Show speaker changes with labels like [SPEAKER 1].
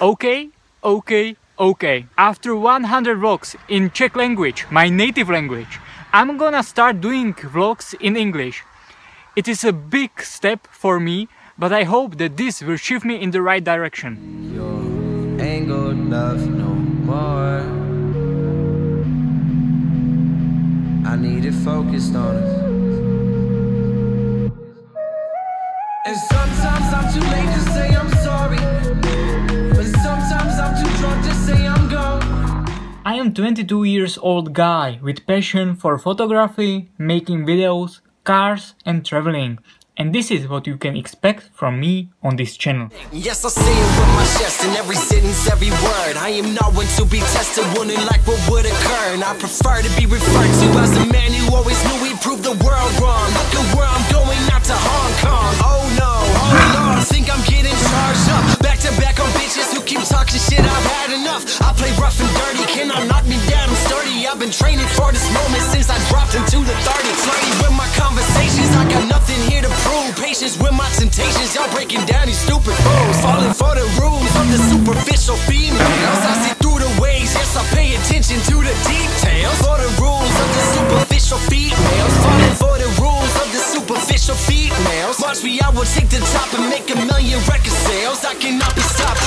[SPEAKER 1] Okay, okay, okay. After 100 vlogs in Czech language, my native language, I'm gonna start doing vlogs in English. It is a big step for me, but I hope that this will shift me in the right direction.
[SPEAKER 2] I need it focused on us. And sometimes I'm too late to say I'm sorry.
[SPEAKER 1] I am 22 years old guy with passion for photography, making videos, cars and traveling. And this is what you can expect from me on this channel.
[SPEAKER 3] Yes, I say it my chest in every sentence, every word. I am not one to be tested, wondering like what would occur. And I prefer to be referred to as a man who always knew prove the world wrong. Look at where I'm going, not to Hong Kong. Oh no, oh no, I think I'm getting charged up. Back to back on bitches who keep talking shit, I've had enough. I prove. Patience with my temptations, y'all breaking down these stupid fools. Falling for the rules of the superficial females. I see through the ways, yes, I pay attention to the details. For the rules of the superficial females. Falling for the rules of the superficial females. Watch me, I will take the top and make a million record sales. I cannot be stopped,